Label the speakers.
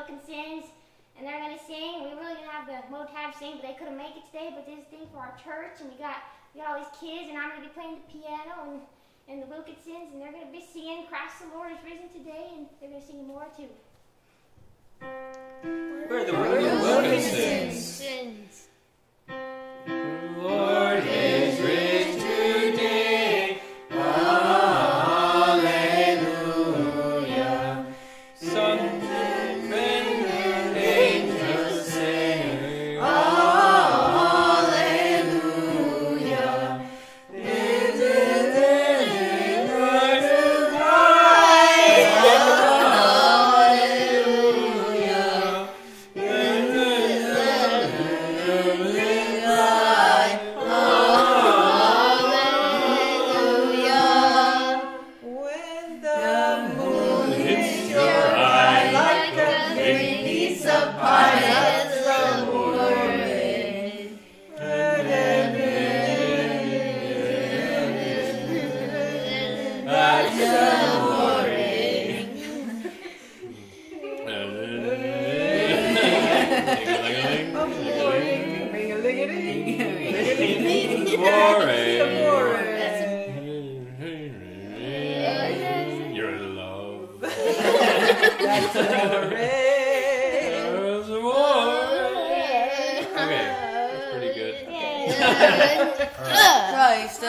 Speaker 1: Wilkinsons, and they're gonna sing. We really gonna have the Motab sing, but they couldn't make it today. But this thing for our church, and we got we got all these kids, and I'm gonna be playing the piano and and the Wilkinsons, and they're gonna be singing "Christ the Lord is risen today," and they're gonna sing more too.
Speaker 2: We're the
Speaker 3: great piece of pie as the morning.
Speaker 2: That's the You're in love.
Speaker 3: That's.
Speaker 4: Christ.